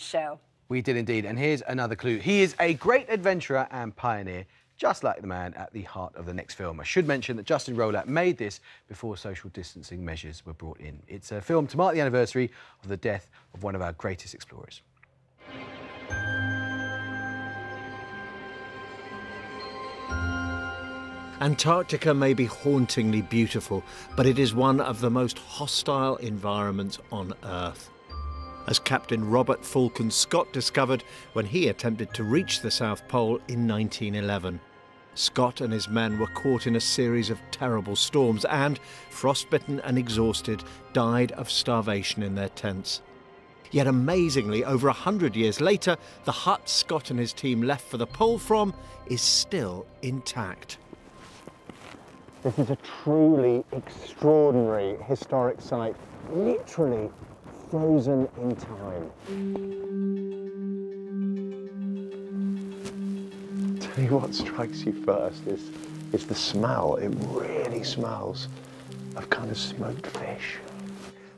show. We did indeed, and here's another clue. He is a great adventurer and pioneer, just like the man at the heart of the next film. I should mention that Justin Rowlatt made this before social distancing measures were brought in. It's a film to mark the anniversary of the death of one of our greatest explorers. Antarctica may be hauntingly beautiful, but it is one of the most hostile environments on Earth. As Captain Robert Falcon Scott discovered when he attempted to reach the South Pole in 1911. Scott and his men were caught in a series of terrible storms and, frostbitten and exhausted, died of starvation in their tents. Yet amazingly, over a hundred years later, the hut Scott and his team left for the pole from is still intact. This is a truly extraordinary historic site, literally frozen in time. Tell you what strikes you first is, is the smell. It really smells of kind of smoked fish.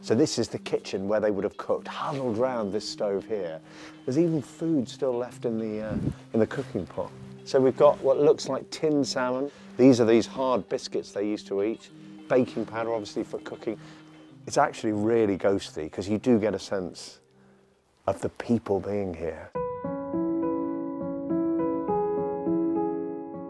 So this is the kitchen where they would have cooked, huddled round this stove here. There's even food still left in the, uh, in the cooking pot. So we've got what looks like tinned salmon. These are these hard biscuits they used to eat. Baking powder, obviously, for cooking. It's actually really ghostly because you do get a sense of the people being here.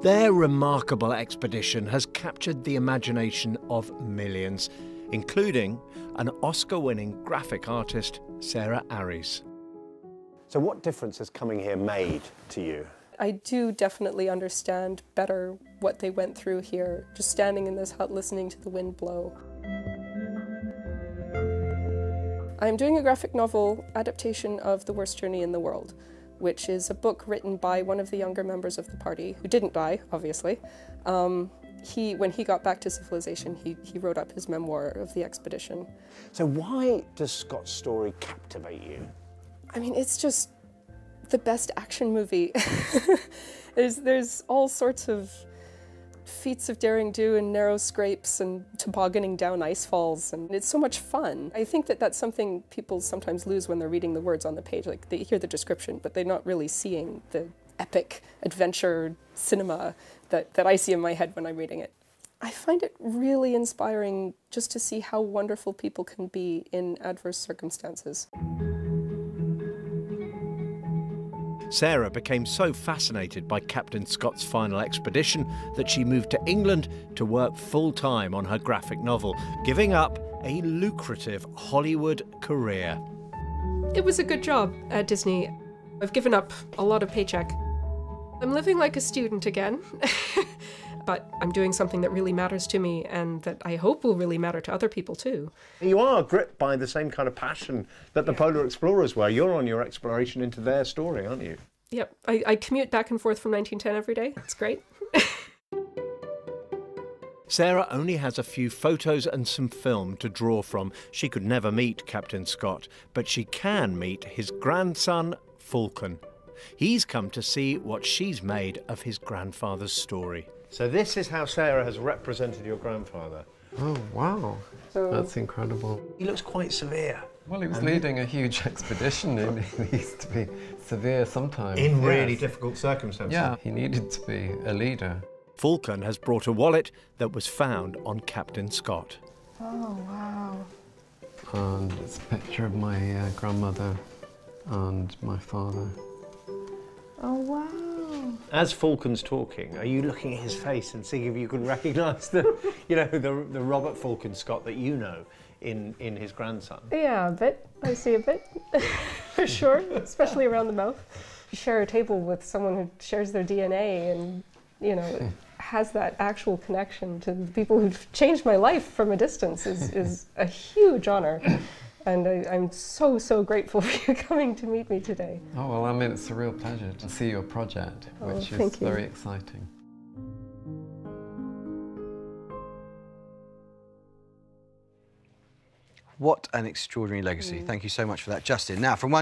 Their remarkable expedition has captured the imagination of millions, including an Oscar winning graphic artist, Sarah Airriess. So, what difference has coming here made to you? I do definitely understand better what they went through here, just standing in this hut listening to the wind blow. I'm doing a graphic novel adaptation of The Worst Journey in the World, which is a book written by one of the younger members of the party, who didn't die, obviously. Um, he, when he got back to civilization, he, he wrote up his memoir of the expedition. So why does Scott's story captivate you? I mean, it's just the best action movie. there's, there's all sorts of feats of daring do and narrow scrapes and tobogganing down ice falls and it's so much fun. I think that that's something people sometimes lose when they're reading the words on the page. Like they hear the description, but they're not really seeing the epic adventure cinema that, that I see in my head when I'm reading it. I find it really inspiring just to see how wonderful people can be in adverse circumstances. Sarah became so fascinated by Captain Scott's final expedition that she moved to England to work full time on her graphic novel, giving up a lucrative Hollywood career. It was a good job at Disney. I've given up a lot of paycheck. I'm living like a student again. but I'm doing something that really matters to me and that I hope will really matter to other people too. You are gripped by the same kind of passion that the polar explorers were. You're on your exploration into their story, aren't you? Yep. I, I commute back and forth from 1910 every day. It's great. Sarah only has a few photos and some film to draw from. She could never meet Captain Scott, but she can meet his grandson, Falcon. He's come to see what she's made of his grandfather's story. So this is how Sarah has represented your grandfather. Oh, wow. So, That's incredible. He looks quite severe. Well, he was and leading a huge expedition. he needs to be severe sometimes. In yes. really difficult circumstances. Yeah, he needed to be a leader. Falcon has brought a wallet that was found on Captain Scott. Oh, wow. And it's a picture of my uh, grandmother and my father. Oh, wow. As Falcon's talking, are you looking at his face and seeing if you can recognise the, you know, the, the Robert Falcon Scott that you know in, in his grandson? Yeah, a bit. I see a bit, for sure, especially around the mouth. Share a table with someone who shares their DNA and, you know, has that actual connection to the people who've changed my life from a distance is, is a huge honour. And I, am so, so grateful for you coming to meet me today. Oh, well, I mean, it's a real pleasure to see your project, oh, which is very exciting. What an extraordinary legacy. Mm. Thank you so much for that, Justin. Now, from one